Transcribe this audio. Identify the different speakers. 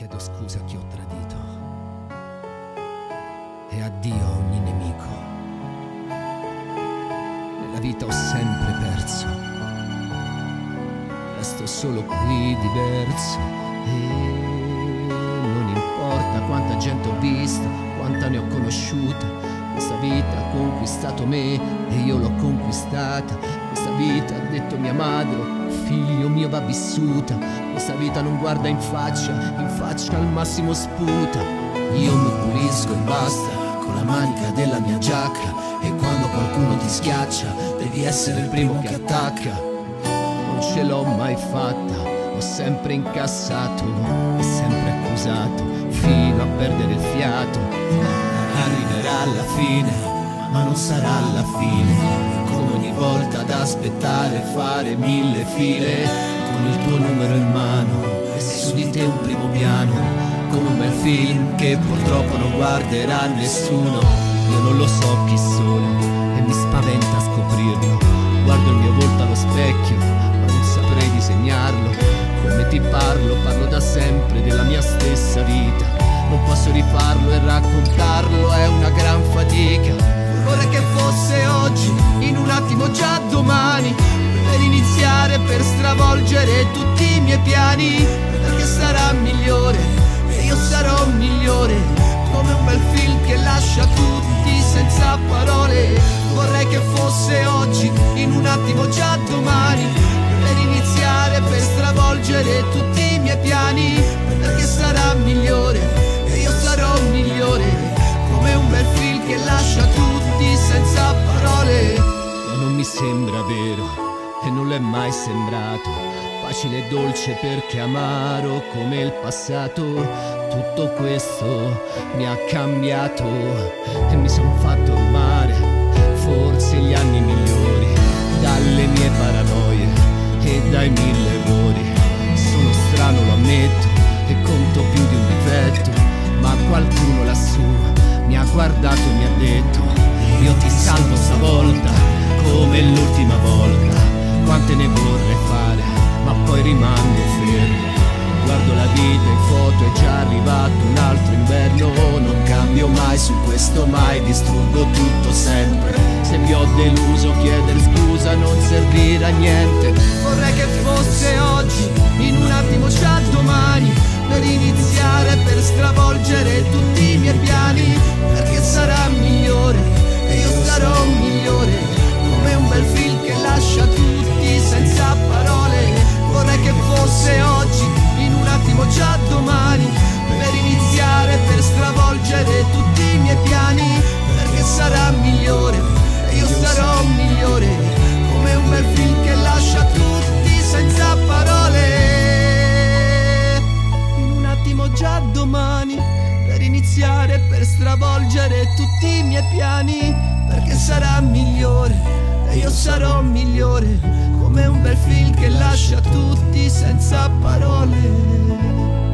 Speaker 1: Chiedo scusa a chi ho tradito. E addio a ogni nemico. Nella vita ho sempre perso. Resto solo qui diverso. E non importa quanta gente ho visto, quanta ne ho conosciuta. Vita ha conquistato me e io l'ho conquistata. Questa vita, ha detto mia madre, figlio mio va vissuta. Questa vita non guarda in faccia, in faccia al massimo sputa. Io mi pulisco e basta con la manica della mia giacca. E quando qualcuno ti schiaccia, devi essere il primo che attacca. Non ce l'ho mai fatta, ho sempre incassato e sempre accusato, fino a perdere il fiato. Arriverà alla fine, ma non sarà la fine. Volta ad aspettare fare mille file. Con il tuo numero in mano e su di te un primo piano. Come un bel film che purtroppo non guarderà nessuno. Io non lo so chi sono e mi spaventa scoprirlo. Guardo il mio volto allo specchio ma non saprei disegnarlo. Come ti parlo parlo da sempre della mia stessa vita non posso rifarlo e raccontarlo è una gran fatica Vorrei che fosse oggi, in un attimo già domani, per iniziare, per stravolgere tutti i miei piani, perché sarà migliore e io sarò migliore, come un bel film che lascia tutti senza parole. Vorrei che fosse oggi, in un attimo già domani, mi sembra vero e non l'è mai sembrato. Facile e dolce perché amaro come il passato. Tutto questo mi ha cambiato e mi son fatto rubare forse gli anni migliori dalle mie paranoie e dai mille errori. Sono strano, lo ammetto, e conto più di un difetto, ma qualcuno lassù mi ha guardato e mi ha detto io ti salvo stavolta come l'ultima volta. Quante ne vorrei fare ma poi rimango fermo. Guardo la vita in foto è già arrivato un altro inverno. Non cambio mai su questo mai distruggo tutto sempre. Se vi ho deluso chiedere scusa non servirà niente. Vorrei iniziare, per stravolgere tutti i miei piani, perché sarà migliore e io sarò migliore, come un bel film che lascia tutti senza parole.